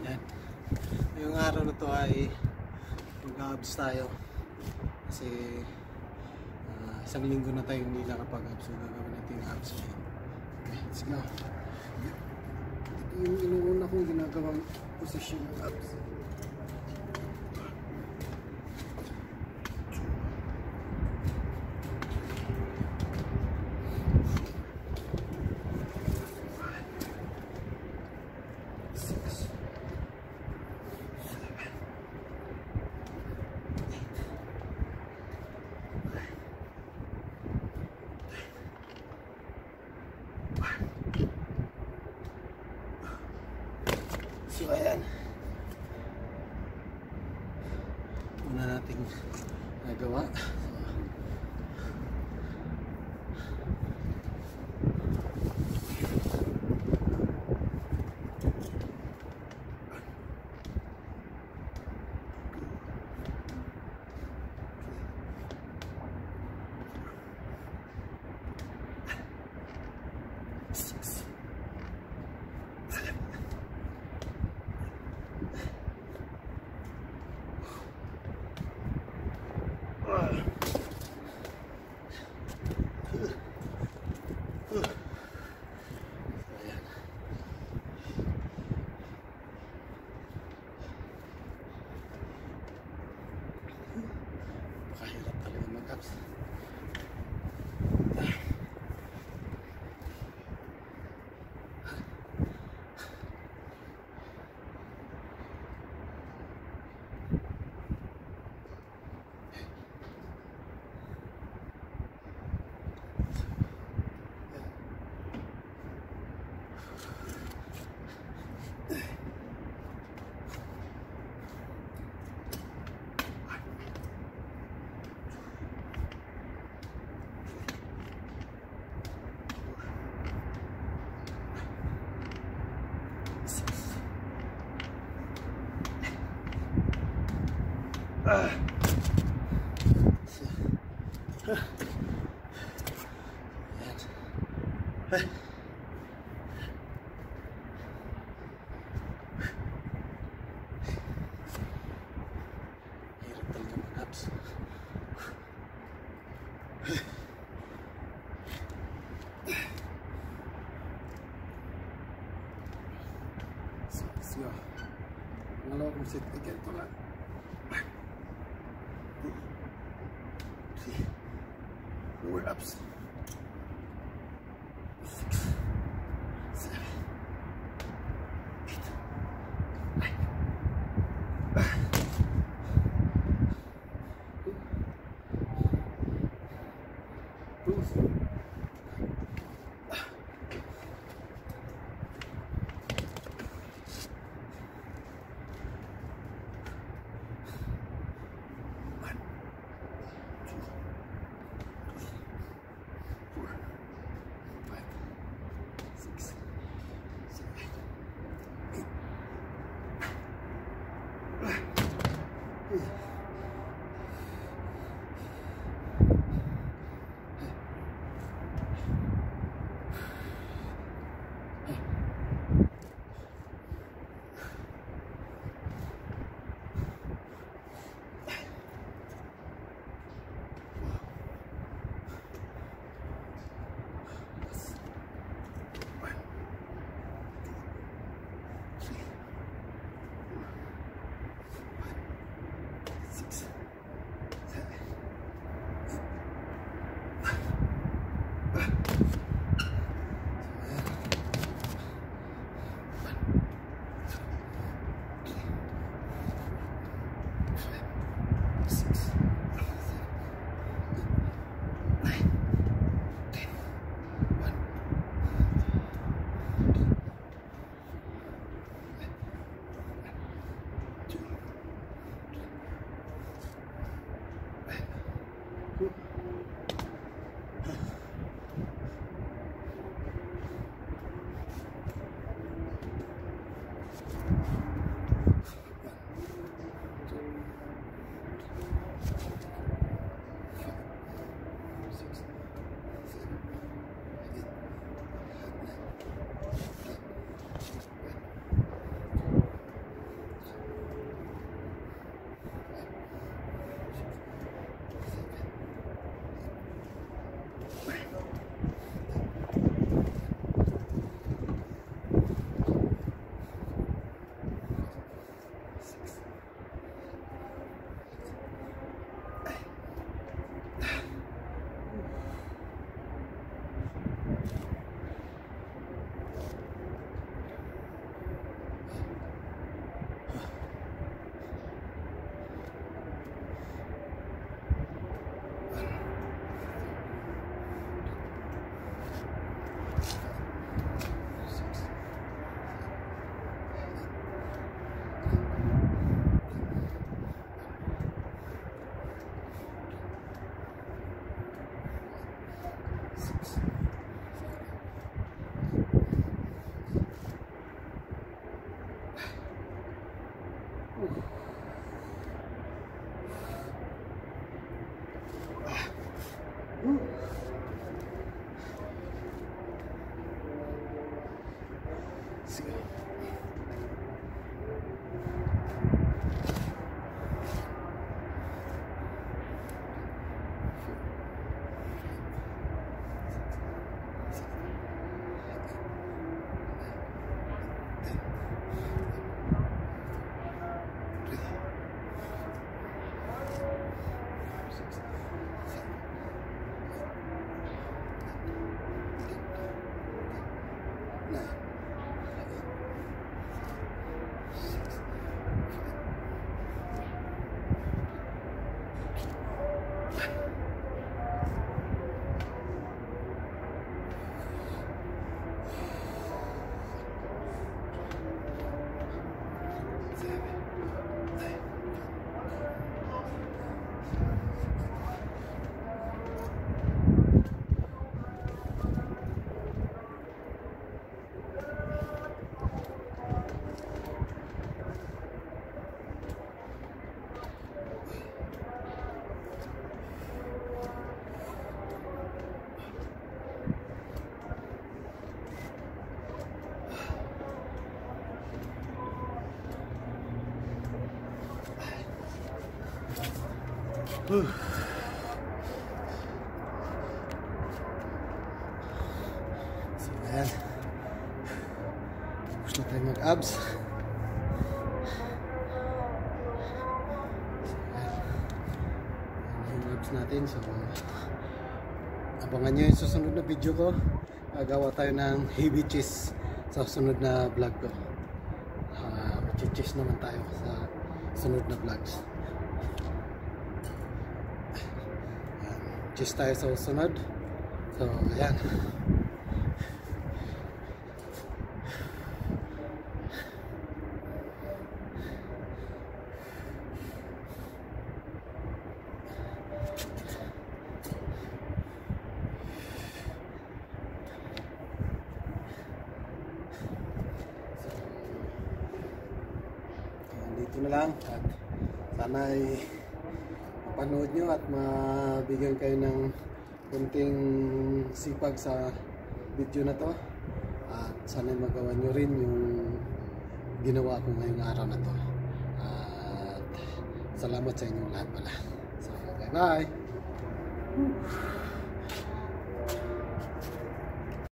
Yan. Ngayong araw na to ay mag-abs tayo. Kasi ah, isang linggo na tayo hindi nakapag-abs. So gagawin natin yung abs ngayon. Okay, let's go. Ito yung inuuna kong ginagawang posisyon ng abs. Six. So ayan. Una nating nagawa. Ayan. Hirap talaga mag-abs. So, let's go. Pangalawa kong set again reps. now. Whew. So, ayan. Tapos na tayo mag-abs. So, yung abs natin. So, abangan nyo yung susunod na video ko. Gagawa tayo ng heavy cheese sa susunod na vlog ko. Uh, cheese naman tayo sa sunod na vlogs. Cheers tayo sa sunod. So, ayan. dito na lang at sana ay mapanood nyo at mabigyan kayo ng kunting sipag sa video na to. At sana magawa nyo rin yung ginawa ko ngayong araw na to. At salamat sa inyong lahat pala. So bye bye